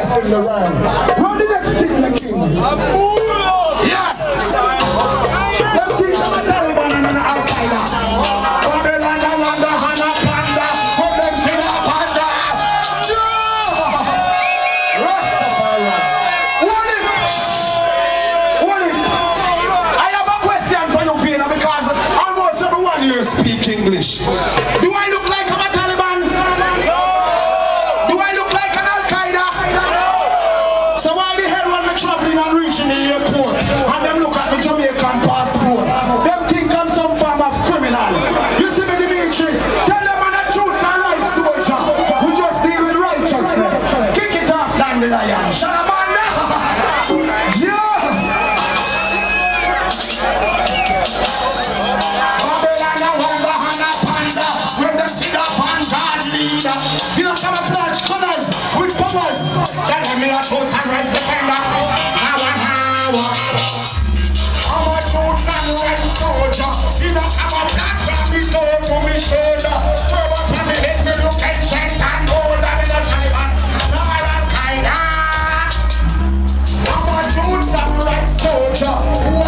rhyme. Run the next king, the king. Yeah. Them things are Taliban and an Al Qaeda. Babylon, the Wanda, Hana, Panda. Put them in a panda. Joe. Rastafari. Hold it. Hold it. I have a question for you, Peter, because almost everyone here speak English. And them look at my Jamaican passport? Them think I'm some form of criminal. You see me, Dimitri? Tell them I'm a truth and right soldier. We just deal with righteousness. Kick it off, Dandelion.